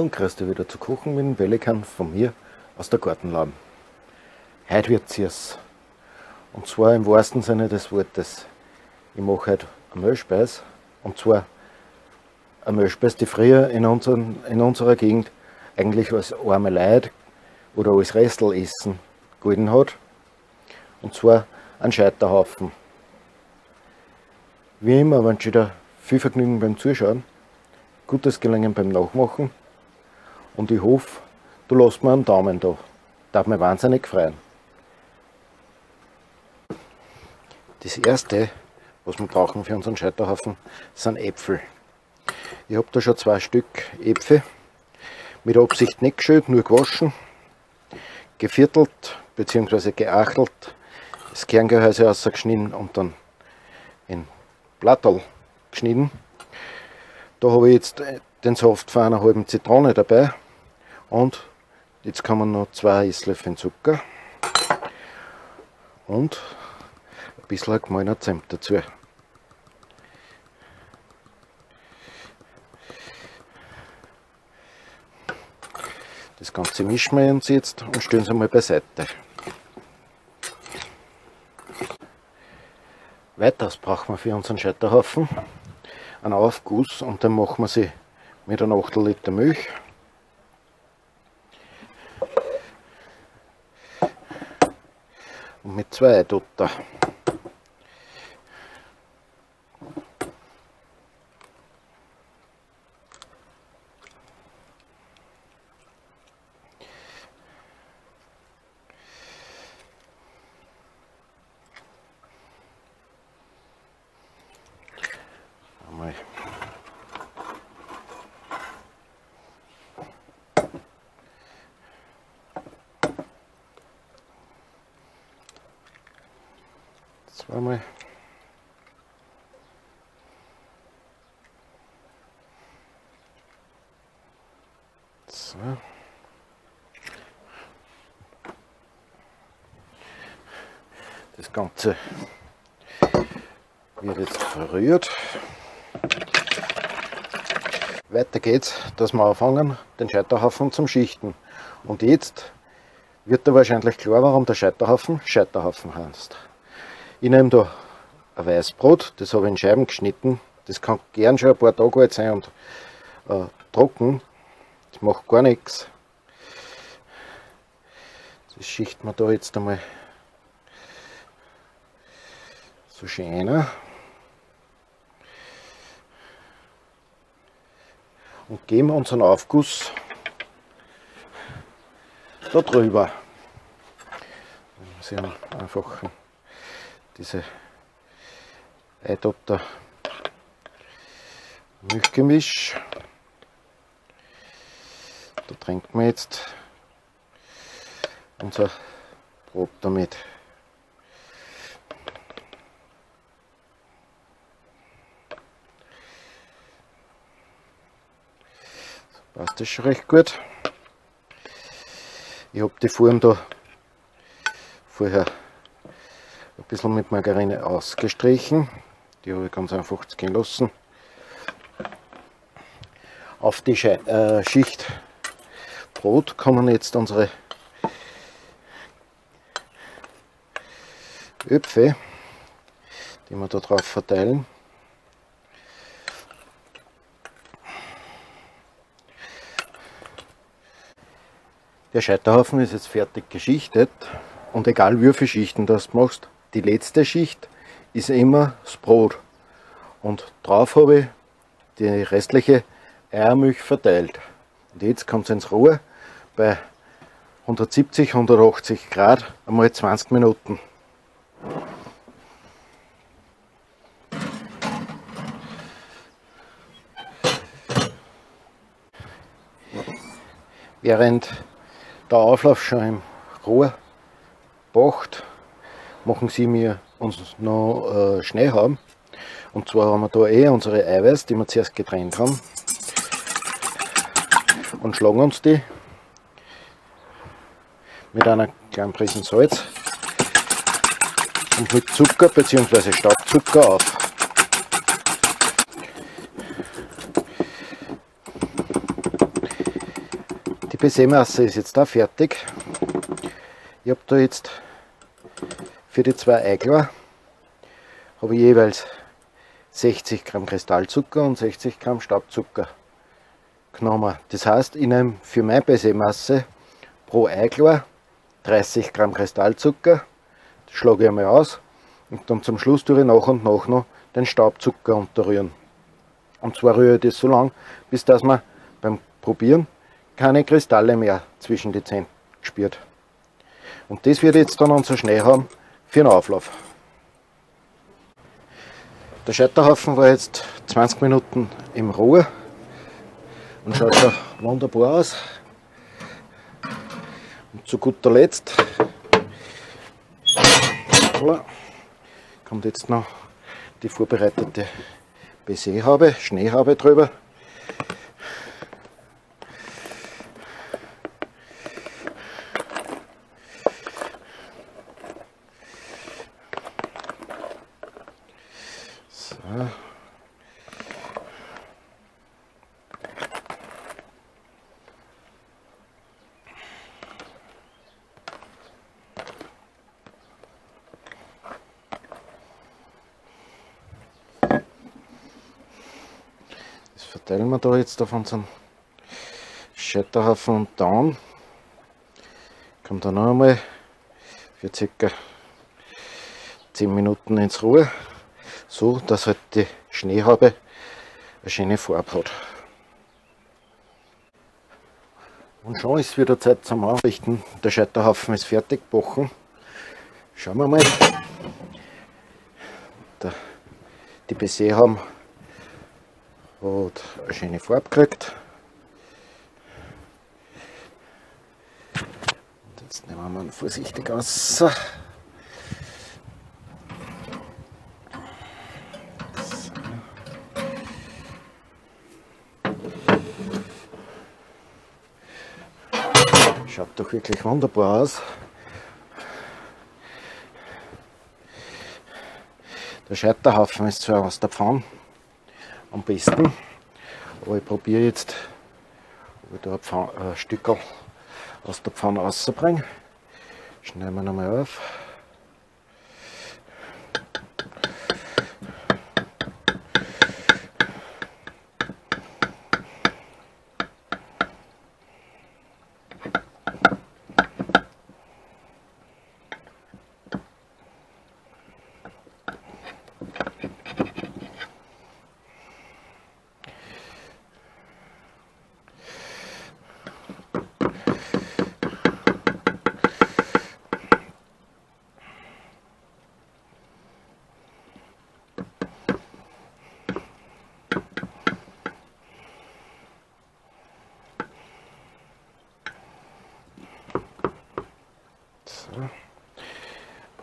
Und grüß dich wieder zu Kochen mit dem Pelikan von mir aus der Gartenlaube. Heute wird es und zwar im wahrsten Sinne des Wortes. Ich mache heute eine Mehlspeise und zwar eine Mehlspeise, die früher in, unseren, in unserer Gegend eigentlich als arme Leid oder als Restelessen gegolten hat und zwar ein Scheiterhaufen. Wie immer wünsche ich dir viel Vergnügen beim Zuschauen, gutes Gelingen beim Nachmachen und ich hoffe, du lässt mir einen Daumen da. Darf mich wahnsinnig freuen. Das erste, was wir brauchen für unseren Scheiterhaufen, sind Äpfel. Ich habe da schon zwei Stück Äpfel, mit Absicht nicht geschält, nur gewaschen, geviertelt bzw. geachtelt, das Kerngehäuse rausgeschnitten und dann in Blattel geschnitten. Da habe ich jetzt den Saft von einer halben Zitrone dabei und jetzt kommen noch zwei Esslöffel Zucker und ein bisschen gemahlener Zimt dazu. Das Ganze mischen wir uns jetzt und stellen es einmal beiseite. Weiters brauchen wir für unseren Scheiterhaufen einen Aufguss und dann machen wir sie mit einem 8 Liter Milch und mit zweimal. So. Das Ganze wird jetzt verrührt. Weiter geht's, dass wir anfangen, den Scheiterhaufen zum Schichten. Und jetzt wird da wahrscheinlich klar, warum der Scheiterhaufen Scheiterhaufen heißt. Ich nehme da ein Weißbrot, das habe ich in Scheiben geschnitten. Das kann gern schon ein paar Tage alt sein und äh, trocken. Das macht gar nichts. Das schichten wir da jetzt einmal so schön ein. Und geben unseren Aufguss da drüber. Sie haben einfach diese Eidopter Milchgemisch. Da trinken wir jetzt unser Brot damit. Passt das schon recht gut. Ich habe die Form da vorher ein bisschen mit Margarine ausgestrichen. Die habe ich ganz einfach gehen lassen. Auf die Sche äh, Schicht Brot kommen jetzt unsere Öpfe, die wir da drauf verteilen. Der Scheiterhaufen ist jetzt fertig geschichtet und egal wie viele Schichten du machst, die letzte Schicht ist immer das Brot und drauf habe ich die restliche Eiermilch verteilt. Und jetzt kommt es ins Rohr bei 170, 180 Grad einmal 20 Minuten. Während der Auflauf schon im Rohr pocht, machen sie mir uns noch äh, Schnee haben. Und zwar haben wir da eh unsere Eiweiß, die wir zuerst getrennt haben. Und schlagen uns die mit einer kleinen Prise Salz und mit Zucker bzw. Staubzucker auf. Baisermasse ist jetzt da fertig. Ich habe da jetzt für die zwei Eigler habe ich jeweils 60 Gramm Kristallzucker und 60 Gramm Staubzucker genommen. Das heißt, in einem, für meine Baisermasse pro Eigler 30 Gramm Kristallzucker. Das schlage ich einmal aus und dann zum Schluss tue ich nach und nach noch den Staubzucker unterrühren. Und zwar rühre ich das so lange, bis dass man beim Probieren keine Kristalle mehr zwischen die Zähne spürt. Und das wird jetzt dann unser Schnee haben für den Auflauf. Der Scheiterhaufen war jetzt 20 Minuten im Ruhe und schaut schon wunderbar aus. Und zu guter Letzt kommt jetzt noch die vorbereitete Baiserhaube, Schneehaube drüber. Verteilen wir da jetzt auf unseren Scheiterhaufen und Down. Kommt dann noch einmal für ca. 10 Minuten ins Ruhe, so dass halt die Schneehaube eine schöne Farbe hat. Und schon ist wieder Zeit zum Anrichten. Der Scheiterhaufen ist fertig gebacken. Schauen wir mal. Der, die Baiser haben hat eine schöne Farbe gekriegt. Und jetzt nehmen wir ihn vorsichtig aus. Schaut doch wirklich wunderbar aus. Der Scheiterhaufen ist zwar aus der Pfanne, am besten. Aber ich probiere jetzt, ob ich da ein, Pfann, ein Stück aus der Pfanne rauszubringen. Schneiden wir nochmal auf.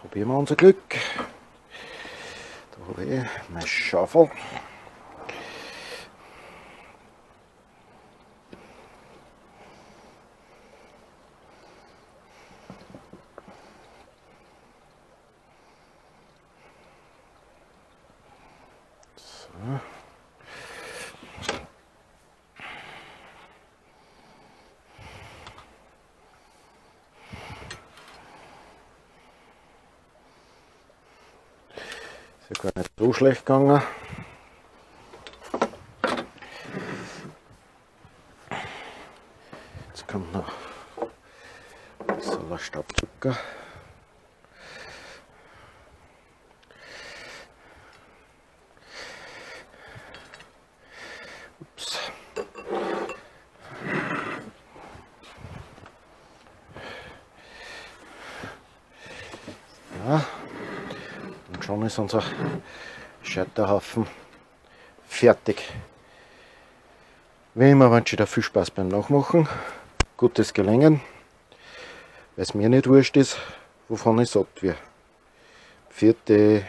Probieren wir unser Glück. Da habe ich mein Schaufel. Ist gar nicht so schlecht gegangen. Jetzt kommt noch ein bisschen Staubzucker. Ist unser Scheiterhaufen fertig. Wie immer wünsche ich dir viel Spaß beim Nachmachen, gutes Gelingen, weil es mir nicht wurscht ist, wovon ich satt wird. Vierte.